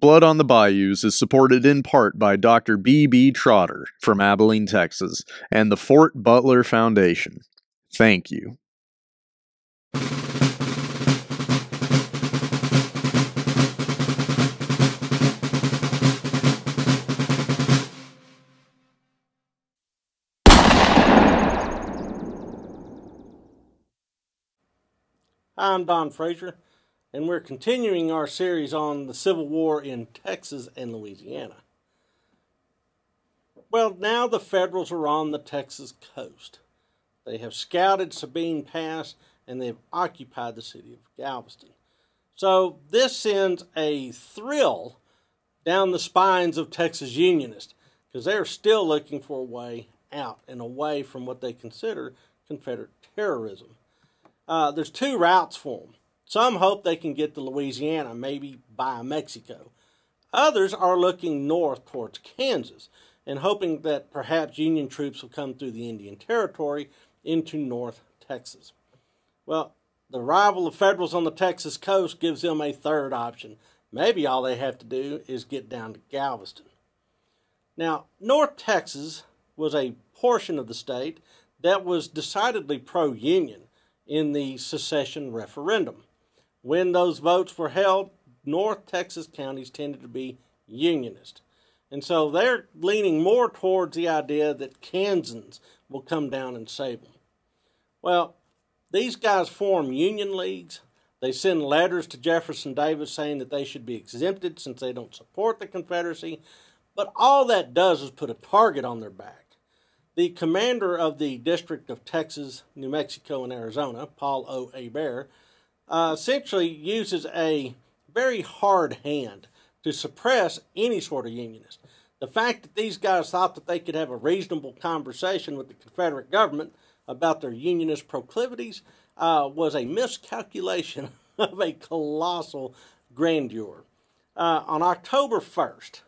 Blood on the Bayous is supported in part by Dr. B. B. Trotter from Abilene, Texas, and the Fort Butler Foundation. Thank you. I'm Don Frazier, and we're continuing our series on the Civil War in Texas and Louisiana. Well, now the Federals are on the Texas coast. They have scouted Sabine Pass and they have occupied the city of Galveston. So this sends a thrill down the spines of Texas Unionists because they're still looking for a way out and away from what they consider Confederate terrorism. Uh, there's two routes for them. Some hope they can get to Louisiana, maybe by Mexico. Others are looking north towards Kansas and hoping that perhaps Union troops will come through the Indian Territory into North Texas. Well, the arrival of Federals on the Texas coast gives them a third option. Maybe all they have to do is get down to Galveston. Now, North Texas was a portion of the state that was decidedly pro Union in the secession referendum. When those votes were held, North Texas counties tended to be Unionist. And so they're leaning more towards the idea that Kansans will come down and save them. Well, these guys form union leagues. They send letters to Jefferson Davis saying that they should be exempted since they don't support the Confederacy. But all that does is put a target on their back. The commander of the District of Texas, New Mexico, and Arizona, Paul O. Hebert, uh, essentially uses a very hard hand to suppress any sort of unionist. The fact that these guys thought that they could have a reasonable conversation with the Confederate government about their unionist proclivities uh, was a miscalculation of a colossal grandeur. Uh, on October 1st,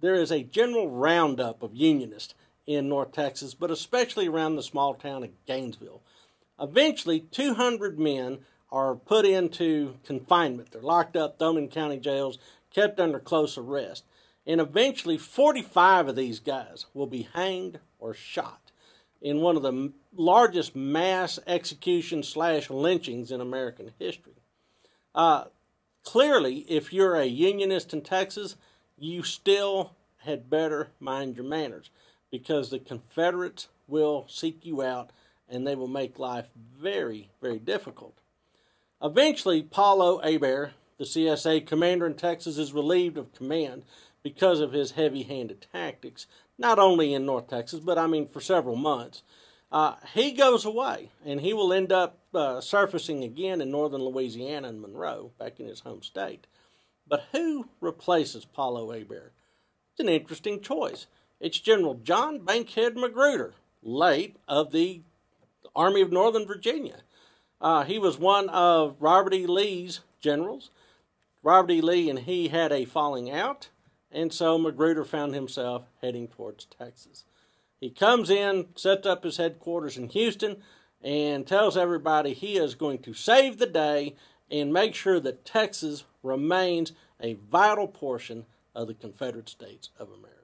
there is a general roundup of unionists in North Texas, but especially around the small town of Gainesville. Eventually, 200 men are put into confinement. They're locked up, thrown in county jails, kept under close arrest. And eventually, 45 of these guys will be hanged or shot in one of the largest mass execution slash lynchings in American history. Uh, clearly, if you're a unionist in Texas, you still had better mind your manners because the Confederates will seek you out and they will make life very, very difficult. Eventually, Paul O. Hebert, the CSA commander in Texas, is relieved of command because of his heavy handed tactics, not only in North Texas, but I mean for several months. Uh, he goes away and he will end up uh, surfacing again in northern Louisiana and Monroe, back in his home state. But who replaces Paul O. Hebert? It's an interesting choice. It's General John Bankhead Magruder, late of the Army of Northern Virginia. Uh, he was one of Robert E. Lee's generals. Robert E. Lee and he had a falling out, and so Magruder found himself heading towards Texas. He comes in, sets up his headquarters in Houston, and tells everybody he is going to save the day and make sure that Texas remains a vital portion of the Confederate States of America.